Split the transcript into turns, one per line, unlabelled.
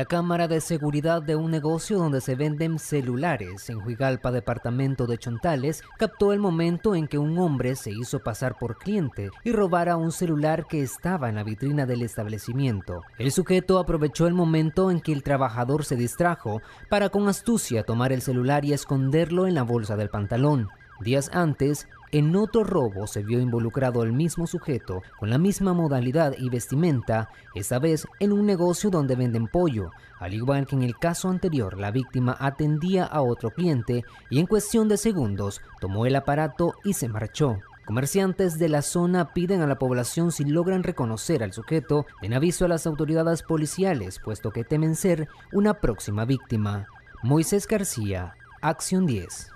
La cámara de seguridad de un negocio donde se venden celulares en Huigalpa, departamento de Chontales, captó el momento en que un hombre se hizo pasar por cliente y robara un celular que estaba en la vitrina del establecimiento. El sujeto aprovechó el momento en que el trabajador se distrajo para con astucia tomar el celular y esconderlo en la bolsa del pantalón. Días antes, en otro robo se vio involucrado el mismo sujeto con la misma modalidad y vestimenta, esta vez en un negocio donde venden pollo. Al igual que en el caso anterior, la víctima atendía a otro cliente y en cuestión de segundos tomó el aparato y se marchó. Comerciantes de la zona piden a la población si logran reconocer al sujeto, den aviso a las autoridades policiales, puesto que temen ser una próxima víctima. Moisés García, Acción 10.